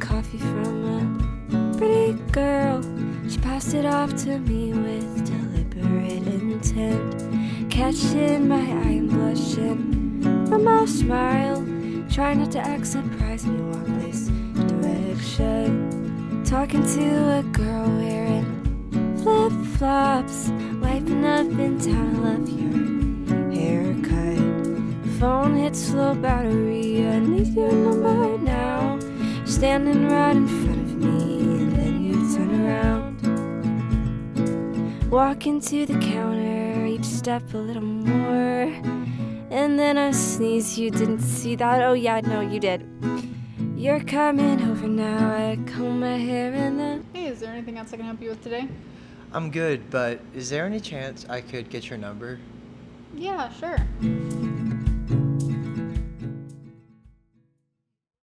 coffee from a pretty girl. She passed it off to me with deliberate intent. Catching my eye and blushing from a smile. Try not to act surprised you walk this direction. Talking to a girl wearing flip flops. Wiping up in town, I love your haircut. Phone hits low battery, I need your number. Standing right in front of me, and then you turn around. Walking to the counter, each step a little more. And then I sneeze, you didn't see that. Oh, yeah, no, you did. You're coming over now. I comb my hair and then. Hey, is there anything else I can help you with today? I'm good, but is there any chance I could get your number? Yeah, sure.